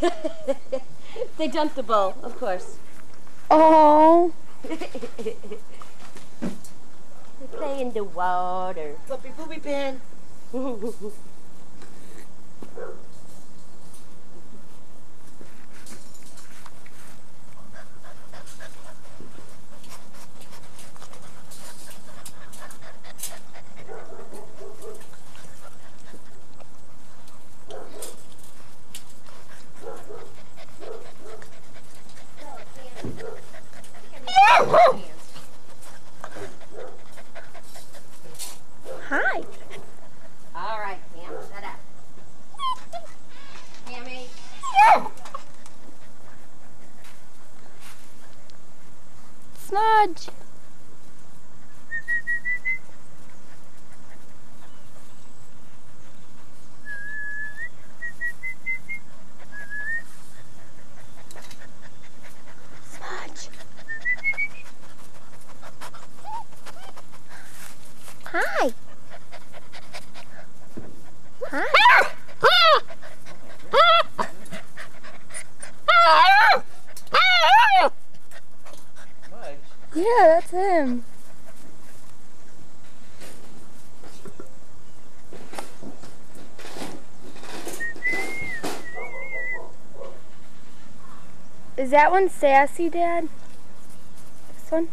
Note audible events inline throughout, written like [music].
[laughs] they dumped the bowl, of course. Oh. [laughs] they play in the water. Fluffy poopy pen. Hi. All right, Pam, shut up. Pammy. Smudge. Smudge. Hi. Hi. Yeah, that's him. Is that one sassy, Dad? This one?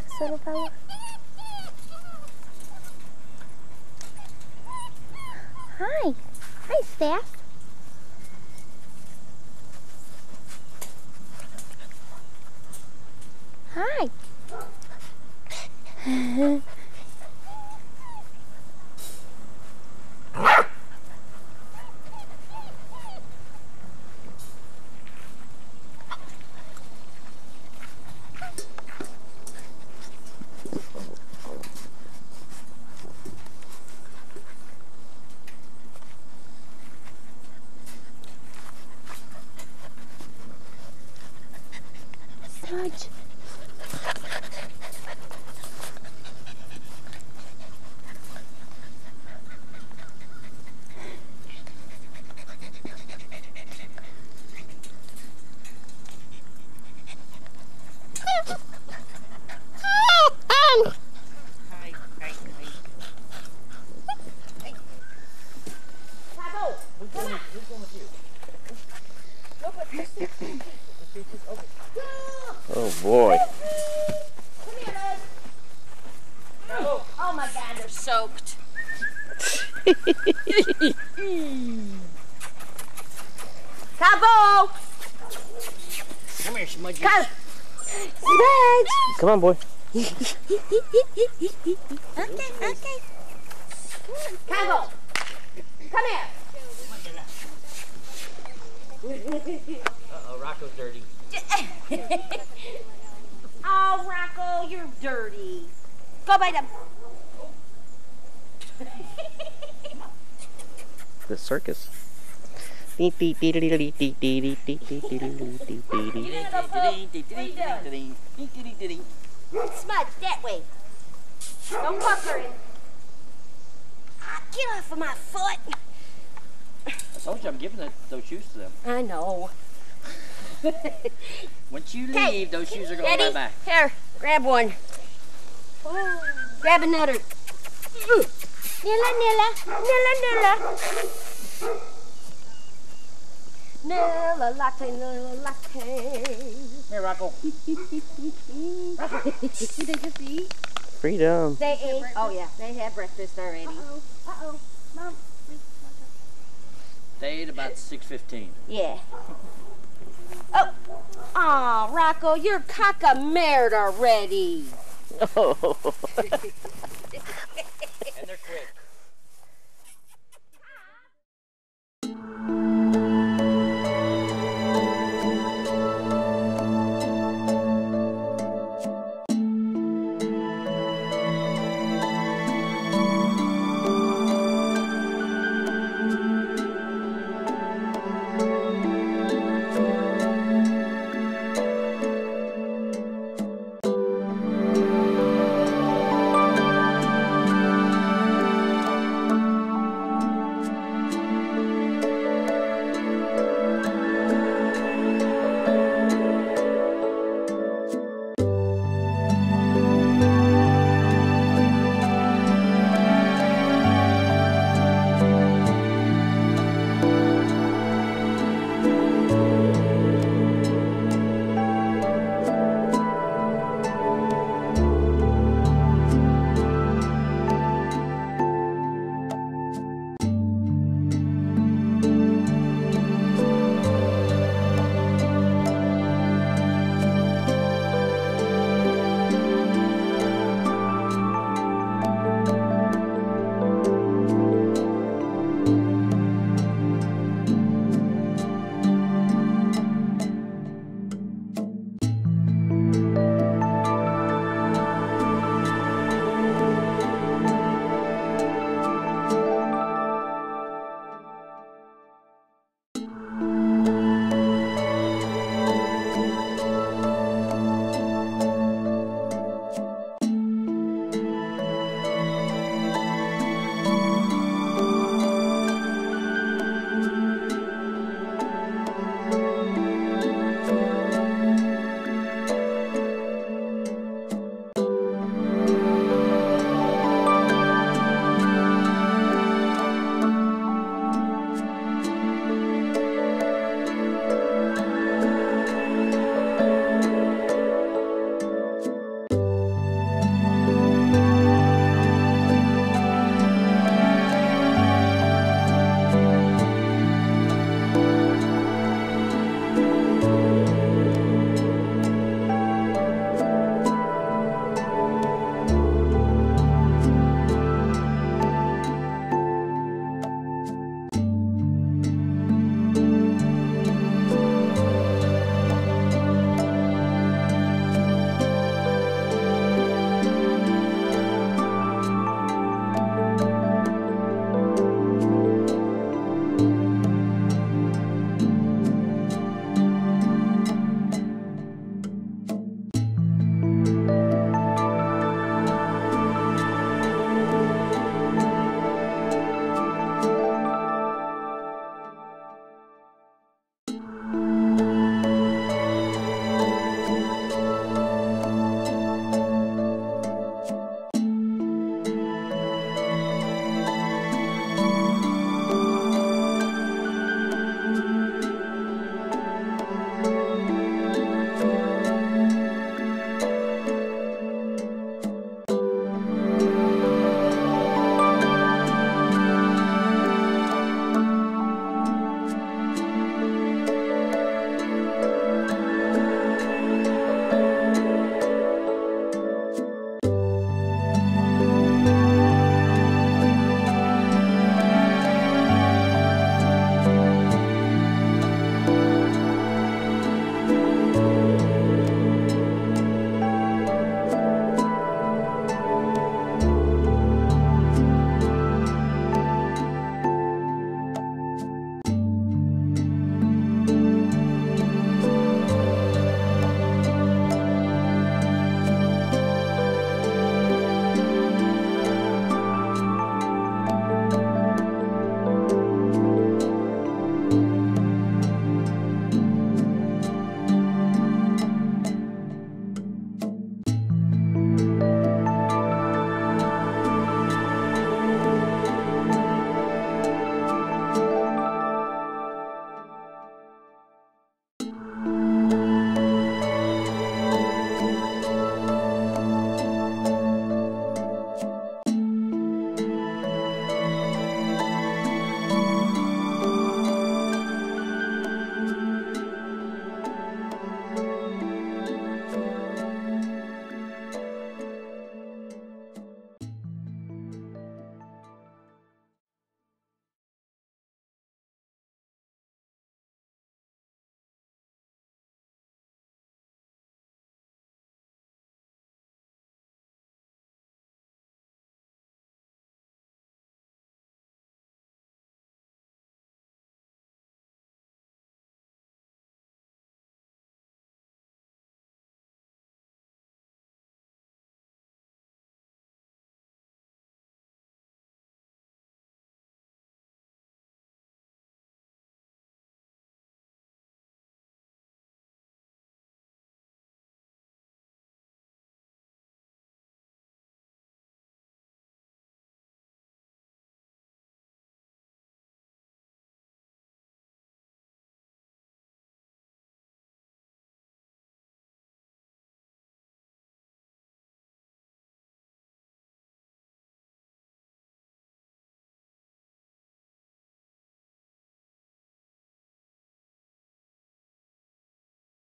This little fella? Hi. Hi, Sass. Hi. Smudge. Hi, hi, hi. Bravo. Who's going, with- who's going with you? No, but this is, this is, okay. Oh boy. Come here, bud. Oh my God, they're soaked. [laughs] Cabo! Come here, smudgy. Go! Smudge. Come on, boy. Okay, okay. Cabo! Come here! Uh-oh, Rocco's dirty. [laughs] Oh, you're dirty. Go bite him. The circus. Smudge, that way. Don't pucker him. Ah, get off of my foot. I told you I'm giving it, those shoes to them. I know. Once you leave, those shoes are going Ready? bye-bye. Here, grab one. Grab another. Nilla, Nilla, Nilla, Nilla. Nilla latte, Nilla latte. Here, Rocco. Did they just eat? Freedom. They ate. Oh yeah, they had breakfast already. Uh oh. Mom. They ate about 6.15. Yeah. Aw, Rocco, you're cocka-mared already. Oh. [laughs]